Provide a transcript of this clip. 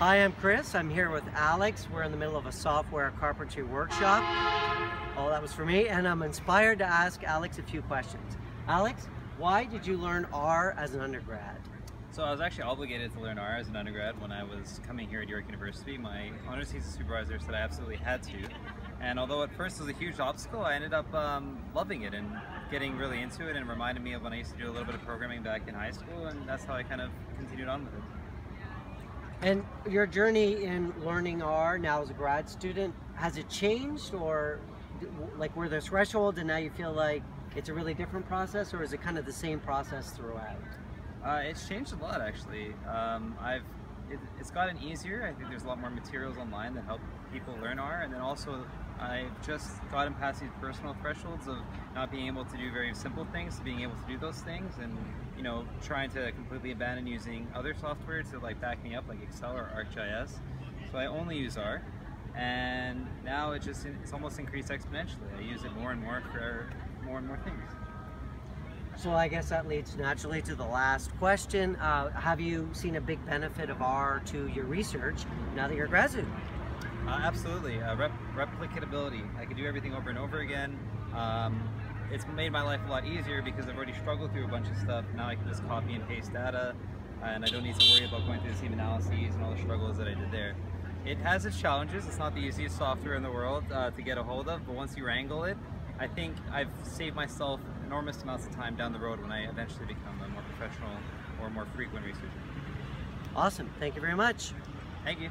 Hi, I'm Chris. I'm here with Alex. We're in the middle of a software carpentry workshop. Oh, that was for me. And I'm inspired to ask Alex a few questions. Alex, why did you learn R as an undergrad? So I was actually obligated to learn R as an undergrad when I was coming here at York University. My honors thesis supervisor said I absolutely had to. And although at first it was a huge obstacle, I ended up um, loving it and getting really into it and reminded me of when I used to do a little bit of programming back in high school and that's how I kind of continued on with it. And your journey in learning R now as a grad student, has it changed or like were there thresholds and now you feel like it's a really different process or is it kind of the same process throughout? Uh, it's changed a lot actually. Um, I've it, it's gotten easier. I think there's a lot more materials online that help people learn R and then also I've just gotten past these personal thresholds of not being able to do very simple things to being able to do those things and you know trying to completely abandon using other software to like back me up like Excel or ArcGIS. So I only use R and now it just it's almost increased exponentially. I use it more and more for more and more things. So I guess that leads naturally to the last question. Uh, have you seen a big benefit of R to your research now that you're a graduate? Uh, absolutely. Uh, rep replicatability. I can do everything over and over again. Um, it's made my life a lot easier because I've already struggled through a bunch of stuff. Now I can just copy and paste data and I don't need to worry about going through the same analyses and all the struggles that I did there. It has its challenges. It's not the easiest software in the world uh, to get a hold of, but once you wrangle it, I think I've saved myself enormous amounts of time down the road when I eventually become a more professional or more frequent researcher. Awesome. Thank you very much. Thank you.